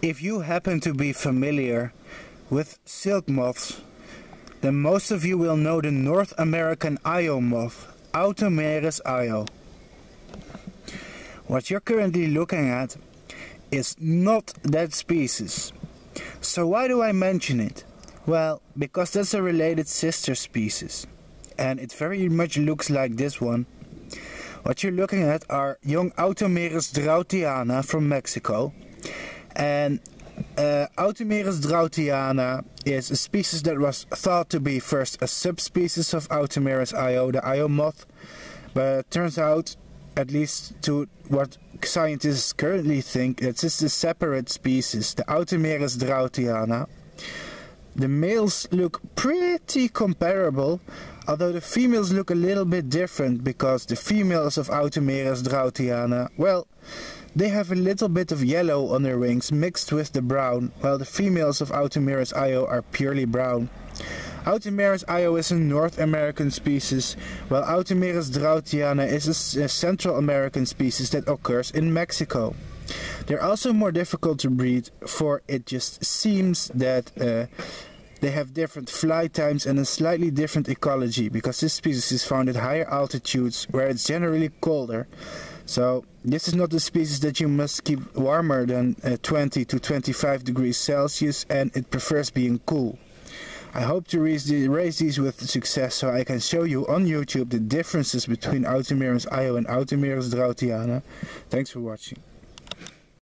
If you happen to be familiar with silk moths, then most of you will know the North American Io moth, Automeris io. What you're currently looking at is not that species. So why do I mention it? Well, because that's a related sister species. And it very much looks like this one. What you're looking at are young Automeris draudtiana from Mexico and uh, Automeris draudtiana is a species that was thought to be first a subspecies of Automeris io, the io moth, but it turns out, at least to what scientists currently think, it's just a separate species, the Automeris draudtiana. The males look pretty comparable, although the females look a little bit different because the females of Automeris draudtiana, well, they have a little bit of yellow on their wings mixed with the brown, while the females of Automeris io are purely brown. Automeris io is a North American species, while Automeris draudtiana is a Central American species that occurs in Mexico. They're also more difficult to breed, for it just seems that uh, they have different flight times and a slightly different ecology, because this species is found at higher altitudes where it's generally colder. So this is not a species that you must keep warmer than uh, 20 to 25 degrees Celsius and it prefers being cool. I hope to raise, the, raise these with success so I can show you on YouTube the differences between Automeris io and Automeris draudtiana. Thanks for watching.